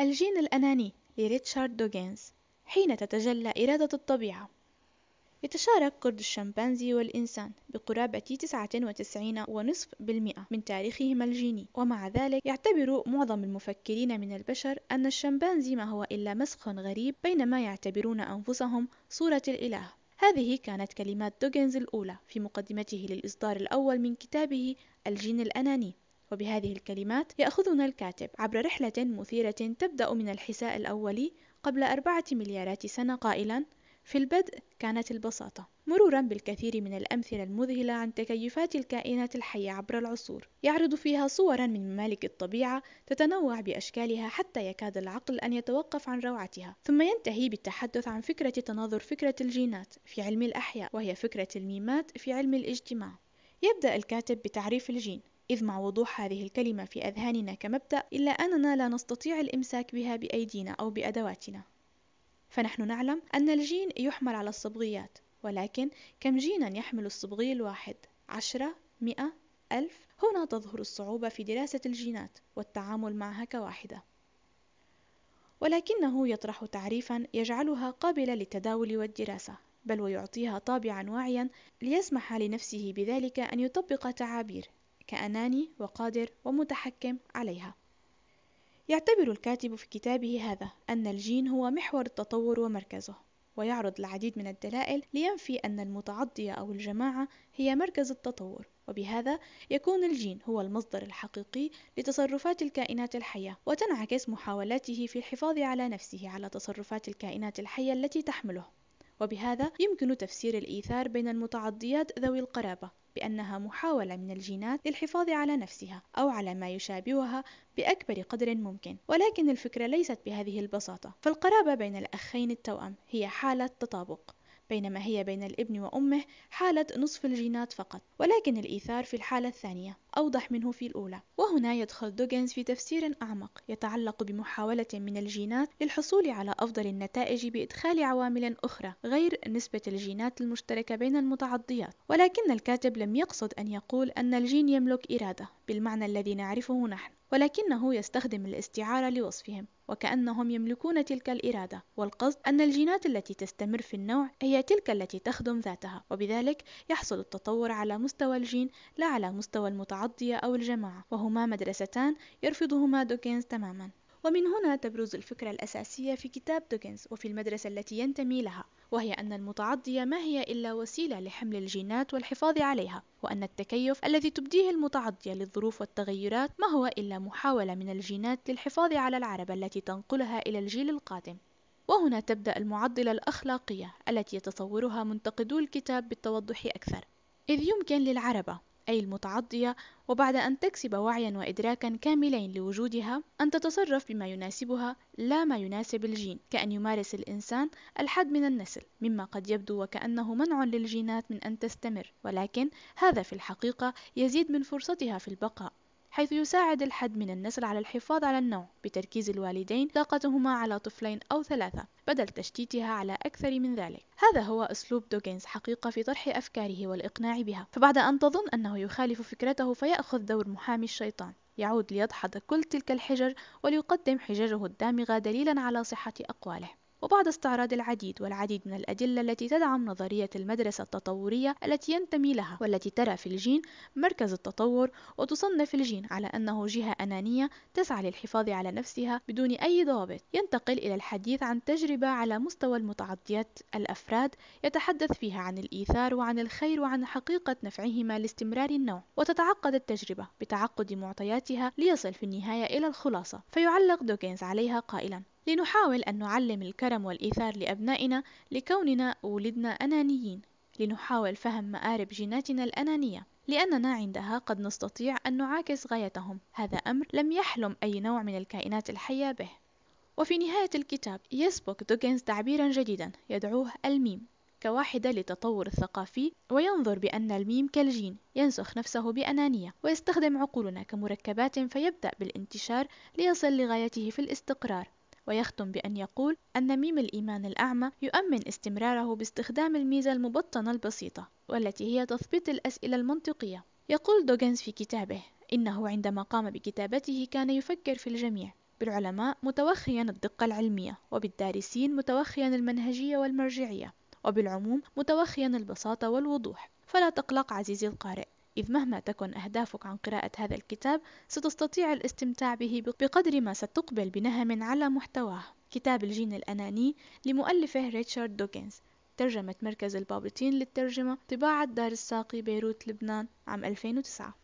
الجين الأناني لريتشارد دوغينز حين تتجلى إرادة الطبيعة. يتشارك قرد الشمبانزي والإنسان بقرابة 99.5% من تاريخهما الجيني. ومع ذلك يعتبر معظم المفكرين من البشر أن الشمبانزي ما هو إلا مسخ غريب بينما يعتبرون أنفسهم صورة الإله. هذه كانت كلمات دوغنز الأولى في مقدمته للإصدار الأول من كتابه الجين الأناني. وبهذه الكلمات يأخذنا الكاتب عبر رحلة مثيرة تبدأ من الحساء الأولي قبل أربعة مليارات سنة قائلا في البدء كانت البساطة مرورا بالكثير من الأمثلة المذهلة عن تكيفات الكائنات الحية عبر العصور. يعرض فيها صورا من ممالك الطبيعة تتنوع بأشكالها حتى يكاد العقل أن يتوقف عن روعتها. ثم ينتهي بالتحدث عن فكرة تناظر فكرة الجينات في علم الأحياء وهي فكرة الميمات في علم الاجتماع. يبدأ الكاتب بتعريف الجين إذ مع وضوح هذه الكلمة في أذهاننا كمبدأ إلا أننا لا نستطيع الإمساك بها بأيدينا أو بأدواتنا. فنحن نعلم أن الجين يحمل على الصبغيات ولكن كم جينا يحمل الصبغي الواحد؟ عشرة مئة ألف؟ هنا تظهر الصعوبة في دراسة الجينات والتعامل معها كواحدة. ولكنه يطرح تعريفا يجعلها قابلة للتداول والدراسة بل ويعطيها طابعا واعيا ليسمح لنفسه بذلك أن يطبق تعابير. كأناني وقادر ومتحكم عليها. يعتبر الكاتب في كتابه هذا أن الجين هو محور التطور ومركزه ويعرض العديد من الدلائل لينفي أن المتعضية أو الجماعة هي مركز التطور وبهذا يكون الجين هو المصدر الحقيقي لتصرفات الكائنات الحية وتنعكس محاولاته في الحفاظ على نفسه على تصرفات الكائنات الحية التي تحمله. وبهذا يمكن تفسير الإيثار بين المتعضيات ذوي القرابة بأنها محاولة من الجينات للحفاظ على نفسها أو على ما يشابهها بأكبر قدر ممكن ولكن الفكرة ليست بهذه البساطة. فالقرابة بين الأخين التوأم هي حالة تطابق بينما هي بين الابن وأمه حالة نصف الجينات فقط ولكن الإيثار في الحالة الثانية. أوضح منه في الأولى. وهنا يدخل دوغنز في تفسير أعمق يتعلق بمحاولة من الجينات للحصول على أفضل النتائج بإدخال عوامل أخرى غير نسبة الجينات المشتركة بين المتعضيات. ولكن الكاتب لم يقصد أن يقول أن الجين يملك إرادة بالمعنى الذي نعرفه نحن. ولكنه يستخدم الاستعارة لوصفهم وكأنهم يملكون تلك الإرادة. والقصد أن الجينات التي تستمر في النوع هي تلك التي تخدم ذاتها وبذلك يحصل التطور على مستوى الجين لا على مستوى المتعضية أو الجماعة وهما مدرستان يرفضهما دوكنز تماما. ومن هنا تبرز الفكرة الأساسية في كتاب دوكنز وفي المدرسة التي ينتمي لها وهي أن المتعضية ما هي إلا وسيلة لحمل الجينات والحفاظ عليها وأن التكيف الذي تبديه المتعضية للظروف والتغيرات ما هو إلا محاولة من الجينات للحفاظ على العربة التي تنقلها إلى الجيل القادم. وهنا تبدأ المعضلة الأخلاقية التي يتصورها منتقدو الكتاب بالتوضح أكثر. إذ يمكن للعربة أي المتعضية وبعد أن تكسب وعيا وإدراكا كاملين لوجودها أن تتصرف بما يناسبها لا ما يناسب الجين كأن يمارس الإنسان الحد من النسل مما قد يبدو وكأنه منع للجينات من أن تستمر ولكن هذا في الحقيقة يزيد من فرصتها في البقاء. حيث يساعد الحد من النسل على الحفاظ على النوع بتركيز الوالدين طاقتهما على طفلين أو ثلاثة بدل تشتيتها على أكثر من ذلك. هذا هو أسلوب دوغينز حقيقة في طرح أفكاره والإقناع بها. فبعد أن تظن أنه يخالف فكرته فيأخذ دور محامي الشيطان. يعود ليدحض كل تلك الحجج وليقدم حججه الدامغة دليلا على صحة أقواله. وبعد استعراض العديد والعديد من الأدلة التي تدعم نظرية المدرسة التطورية التي ينتمي لها والتي ترى في الجين مركز التطور وتصنف الجين على أنه جهة أنانية تسعى للحفاظ على نفسها بدون أي ضوابط. ينتقل إلى الحديث عن تجربة على مستوى المتعديات الأفراد يتحدث فيها عن الإيثار وعن الخير وعن حقيقة نفعهما لاستمرار النوع. وتتعقد التجربة بتعقد معطياتها ليصل في النهاية إلى الخلاصة فيعلق دوكنز عليها قائلا لنحاول أن نعلم الكرم والإيثار لأبنائنا لكوننا ولدنا أنانيين. لنحاول فهم مآرب جيناتنا الأنانية لأننا عندها قد نستطيع أن نعاكس غايتهم. هذا أمر لم يحلم أي نوع من الكائنات الحية به. وفي نهاية الكتاب يسبق دوغنز تعبيرا جديدا يدعوه الميم كواحدة للتطور الثقافي وينظر بأن الميم كالجين ينسخ نفسه بأنانية ويستخدم عقولنا كمركبات فيبدأ بالانتشار ليصل لغايته في الاستقرار. ويختم بأن يقول أن ميم الإيمان الأعمى يؤمن استمراره باستخدام الميزة المبطنة البسيطة والتي هي تثبيت الأسئلة المنطقية. يقول دوغنز في كتابه إنه عندما قام بكتابته كان يفكر في الجميع بالعلماء متوخيا الدقة العلمية وبالدارسين متوخيا المنهجية والمرجعية وبالعموم متوخيا البساطة والوضوح. فلا تقلق عزيزي القارئ إذ مهما تكن أهدافك عن قراءة هذا الكتاب ستستطيع الاستمتاع به بقدر ما ستقبل بنهم على محتواه. كتاب الجين الأناني لمؤلفه ريتشارد دوكنز ترجمة مركز البابتين للترجمة طباعة دار الساقي بيروت لبنان عام 2009